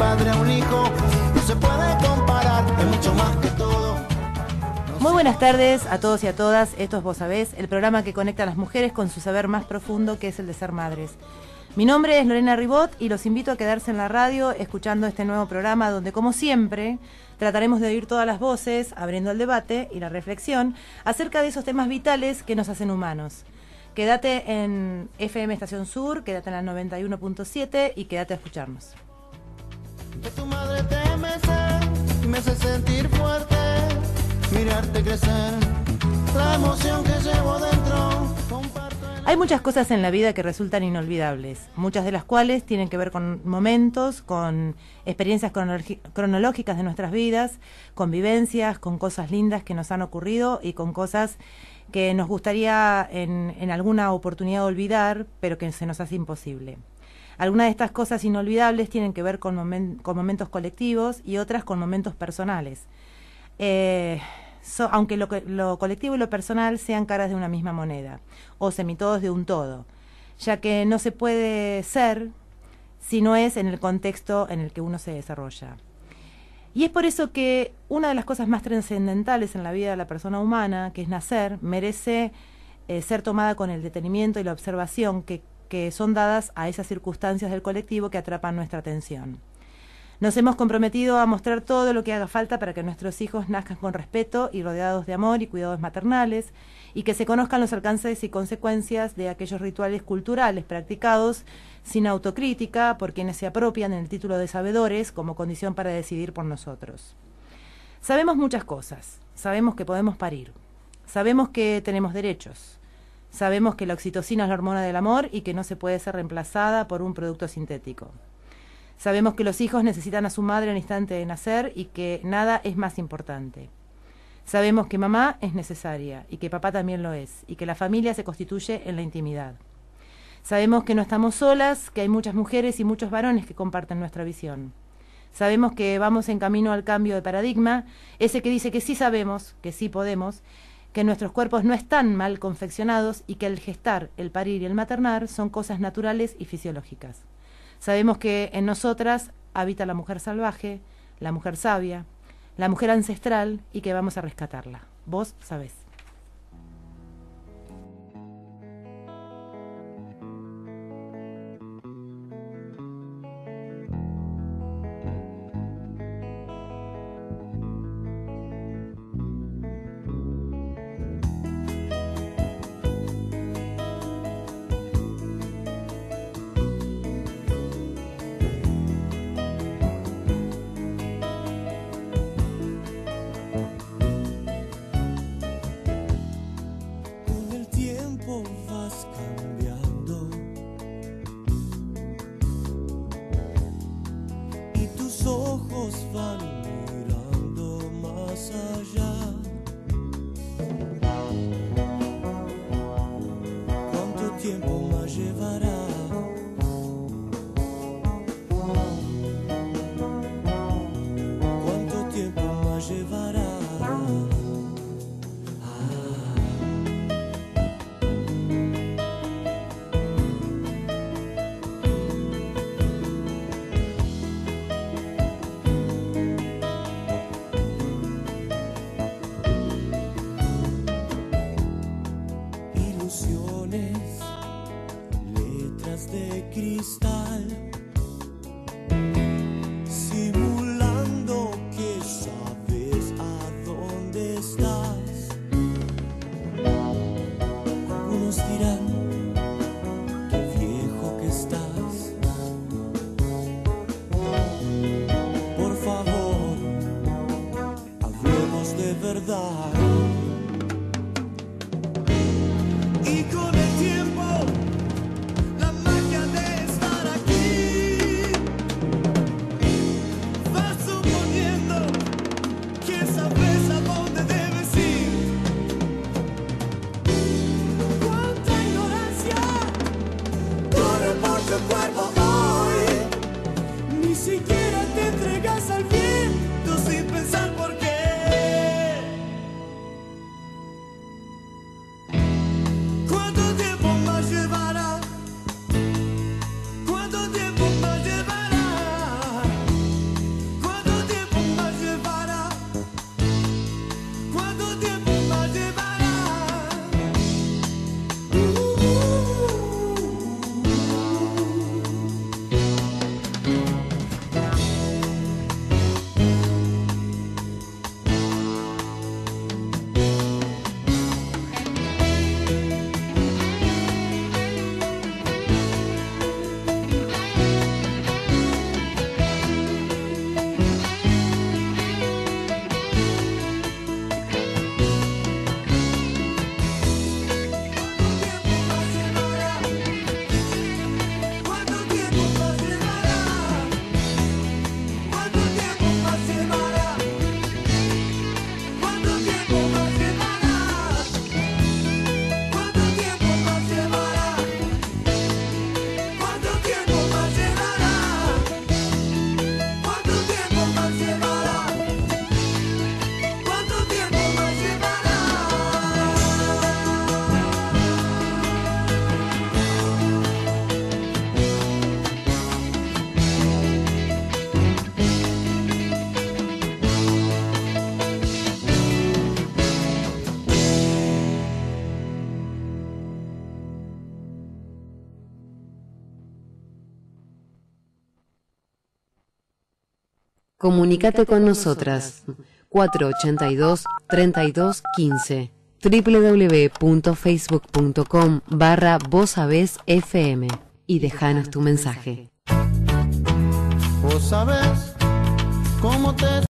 padre a un hijo no se puede comparar, es mucho más que todo. Muy buenas tardes a todos y a todas. Esto es Vos Sabés, el programa que conecta a las mujeres con su saber más profundo, que es el de ser madres. Mi nombre es Lorena Ribot y los invito a quedarse en la radio escuchando este nuevo programa donde, como siempre, trataremos de oír todas las voces, abriendo el debate y la reflexión acerca de esos temas vitales que nos hacen humanos. Quédate en FM Estación Sur, quédate en la 91.7 y quédate a escucharnos. Que tu madre te mece y me hace sentir fuerte, mirarte crecer, la emoción que llevo dentro. Hay muchas cosas en la vida que resultan inolvidables, muchas de las cuales tienen que ver con momentos, con experiencias cronológicas de nuestras vidas, con vivencias, con cosas lindas que nos han ocurrido y con cosas que nos gustaría en, en alguna oportunidad olvidar, pero que se nos hace imposible. Algunas de estas cosas inolvidables tienen que ver con, momen- con momentos colectivos y otras con momentos personales. Eh, aunque lo, que- lo colectivo y lo personal sean caras de una misma moneda, o semitodos de un todo, ya que no se puede ser si no es en el contexto en el que uno se desarrolla. Y es por eso que una de las cosas más trascendentales en la vida de la persona humana, que es nacer, merece eh, ser tomada con el detenimiento y la observación que, que son dadas a esas circunstancias del colectivo que atrapan nuestra atención. Nos hemos comprometido a mostrar todo lo que haga falta para que nuestros hijos nazcan con respeto y rodeados de amor y cuidados maternales, y que se conozcan los alcances y consecuencias de aquellos rituales culturales practicados sin autocrítica por quienes se apropian el título de sabedores como condición para decidir por nosotros. Sabemos muchas cosas. Sabemos que podemos parir. Sabemos que tenemos derechos. Sabemos que la oxitocina es la hormona del amor y que no se puede ser reemplazada por un producto sintético. Sabemos que los hijos necesitan a su madre al instante de nacer y que nada es más importante. Sabemos que mamá es necesaria y que papá también lo es y que la familia se constituye en la intimidad. Sabemos que no estamos solas, que hay muchas mujeres y muchos varones que comparten nuestra visión. Sabemos que vamos en camino al cambio de paradigma, ese que dice que sí sabemos, que sí podemos, que nuestros cuerpos no están mal confeccionados y que el gestar, el parir y el maternar son cosas naturales y fisiológicas. Sabemos que en nosotras habita la mujer salvaje, la mujer sabia, la mujer ancestral y que vamos a rescatarla. Vos sabés. Tiempo más llevará? Y con el tiempo, la magia de estar aquí va suponiendo que sabes a dónde debes ir. Cuánta ignorancia corre por tu cuerpo hoy. Ni siquiera Comunícate con nosotras. 482-3215 www.facebook.com barra Vos Sabés FM y déjanos tu mensaje. Vos sabés cómo te